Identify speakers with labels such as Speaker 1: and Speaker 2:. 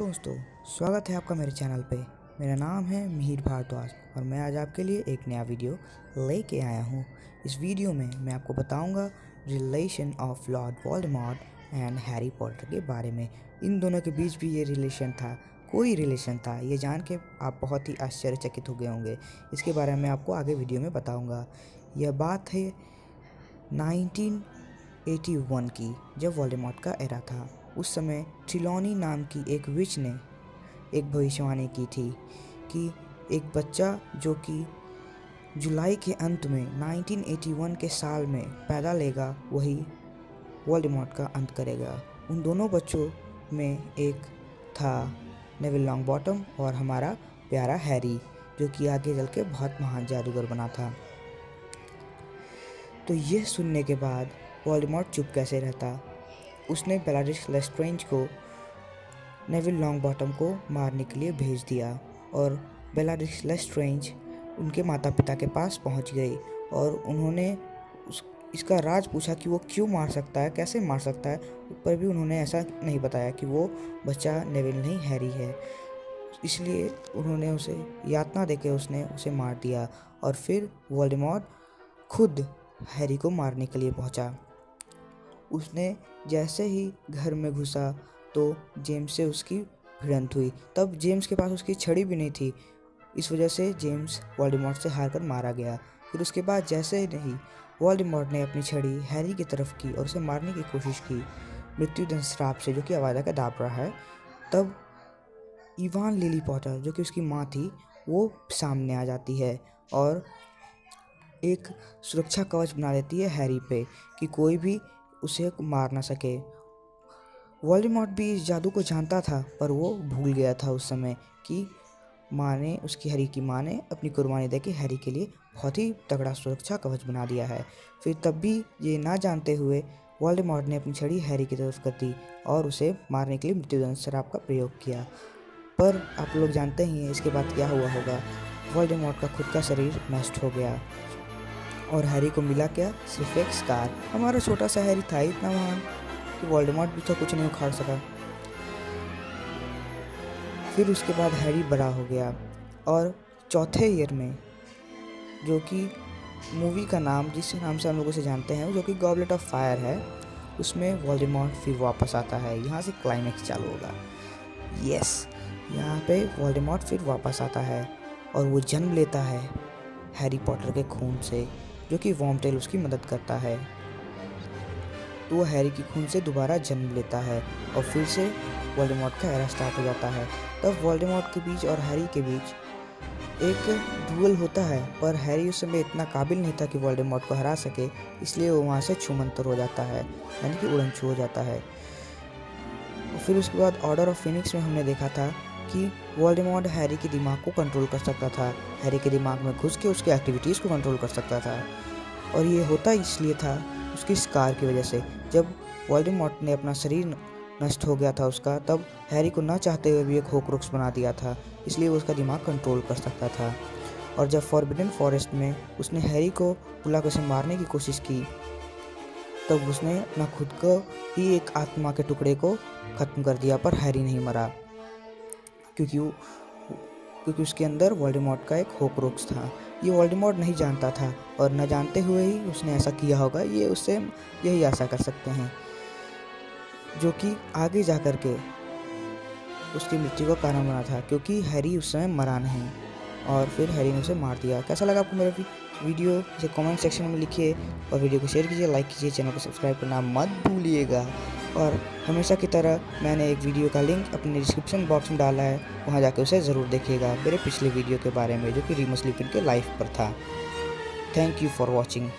Speaker 1: दोस्तों, स्वागत है आपका मेरे चैनल पे। मेरा नाम है मिहिर भारद्वाज और मैं आज आपके लिए एक नया वीडियो लेके आया हूँ। इस वीडियो में मैं आपको बताऊँगा relation of Lord Voldemort and Harry Potter के बारे में। इन दोनों के बीच भी ये रिलेशन था, कोई रिलेशन था, ये जान के आप बहुत ही आश्चर्यचकित हो गए होंगे। इसके बारे में आपको आगे वीडियो में बताऊँगा। यह बात है 1981 की, जब वॉल्डेमॉर्ट का एरा था। उस समय ट्रिलॉनी नाम की एक विच ने एक भविष्यवाणी की थी कि एक बच्चा जो कि जुलाई के अंत में 1981 के साल में पैदा लेगा, वही वोल्डेमॉर्ट का अंत करेगा। उन दोनों बच्चों में एक था नेविल लॉन्ग बॉटम और हमारा प्यारा हैरी, जो कि आगे चल के बहुत महान जादूगर बना था। तो यह सुनने के बाद वोल्डेमॉर्ट चुप कैसे रहता? उसने बेलाडिस लेस्ट्रेंज को नेविल लॉन्ग बॉटम को मारने के लिए भेज दिया और बेलाडिस लेस्ट्रेंज उनके माता पिता के पास पहुँच गई और उन्होंने उस, इसका राज पूछा कि वो क्यों मार सकता है, कैसे मार सकता है, पर भी उन्होंने ऐसा नहीं बताया कि वो बच्चा नेविल नहीं, हैरी है। इसलिए उन्होंने उसे यातना देकर उसने उसे मार दिया और फिर वोल्डेमॉर्ट खुद हैरी को मारने के लिए पहुँचा। उसने जैसे ही घर में घुसा तो जेम्स से उसकी भिड़ंत हुई। तब जेम्स के पास उसकी छड़ी भी नहीं थी। इस वजह से जेम्स वॉल्डेमॉर्ट से हार कर मारा गया। फिर उसके बाद जैसे ही नहीं, वॉल्डेमॉर्ट ने अपनी छड़ी हैरी की तरफ़ की और उसे मारने की कोशिश की। मृत्युदंड श्राप से, जो कि आवाज़ा का दाब रहा है। तब इवान लिली पॉटर, जो कि उसकी माँ थी, वो सामने आ जाती है और एक सुरक्षा कवच बना देती है हैरी पे कि कोई भी उसे मार ना सके। वॉल्डेमॉर्ट भी इस जादू को जानता था, पर वो भूल गया था उस समय कि माँ ने उसकी हरी की माँ ने अपनी कुर्बानी दे के हैरी के लिए बहुत ही तगड़ा सुरक्षा कवच बना दिया है। फिर तब भी ये ना जानते हुए वॉल्डेमॉर्ट ने अपनी छड़ी हैरी की तरफ़ कर दी और उसे मारने के लिए मृत्युदंड शराब का प्रयोग किया। पर आप लोग जानते ही हैं इसके बाद क्या हुआ होगा। वॉल्डेमॉर्ट का खुद का शरीर नष्ट हो गया। और हैरी को मिला क्या? सिर्फ़ एक स्कार हमारा छोटा सा हैरी था, इतना महान कि वोल्डेमॉर्ट भी तो कुछ नहीं उखाड़ सका। फिर उसके बाद हैरी बड़ा हो गया और चौथे ईयर में, जो कि मूवी का नाम जिस नाम से हम लोग उसे जानते हैं, जो कि गॉबलेट ऑफ़ फायर है, उसमें वॉल्डेमॉर्ट फिर वापस आता है। यहाँ से क्लाइमैक्स चालू होगा। यस यहाँ पे वॉल्डेमॉर्ट फिर वापस आता है और वो जन्म लेता है हैरी पॉटर के खून से। जो कि वॉम टेल उसकी मदद करता है। तो वह हैरी की खून से दोबारा जन्म लेता है और फिर से वोल्डेमॉर्ट का एरा स्टार्ट हो जाता है। तब वोल्डेमॉर्ट के बीच और हैरी के बीच एक डुअल होता है, पर हैरी उस समय इतना काबिल नहीं था कि वोल्डेमॉर्ट को हरा सके, इसलिए वो वहाँ से छुमंतर हो जाता है, यानी कि उड़न छू हो जाता है। फिर उसके बाद ऑर्डर ऑफ़ फिनिक्स में हमने देखा था कि वोल्डेमॉर्ट हैरी के दिमाग को कंट्रोल कर सकता था। हैरी के दिमाग में घुस के उसकी एक्टिविटीज़ को कंट्रोल कर सकता था। और ये होता इसलिए था उसकी स्कार की वजह से। जब वोल्डेमॉर्ट ने अपना शरीर नष्ट हो गया था उसका, तब हैरी को ना चाहते हुए भी एक होक्रुक्स बना दिया था, इसलिए वो उसका दिमाग कंट्रोल कर सकता था। और जब फॉरबिडन फॉरेस्ट में उसने हैरी को बुला कर मारने की कोशिश की, तब उसने अपना खुद को ही एक आत्मा के टुकड़े को ख़त्म कर दिया, पर हैरी नहीं मरा। क्योंकि वो, क्योंकि उसके अंदर वोल्डेमॉर्ट का एक होक्रोक्स था। ये वोल्डेमॉर्ट नहीं जानता था और न जानते हुए ही उसने ऐसा किया होगा, ये उससे यही आशा कर सकते हैं। जो कि आगे जा कर के उसकी मृत्यु का कारण बना था, क्योंकि हैरी उस समय मरा नहीं और फिर हैरी ने उसे मार दिया। कैसा लगा आपको मेरा वीडियो? इसे कमेंट सेक्शन में लिखिए और वीडियो को शेयर कीजिए लाइक कीजिए चैनल को सब्सक्राइब करना मत भूलिएगा। और हमेशा की तरह मैंने एक वीडियो का लिंक अपने डिस्क्रिप्शन बॉक्स में डाला है, वहाँ जाकर उसे ज़रूर देखिएगा, मेरे पिछले वीडियो के बारे में, जो कि रीमस लिपिन के लाइफ पर था। Thank you for watching.